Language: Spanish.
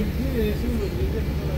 20 de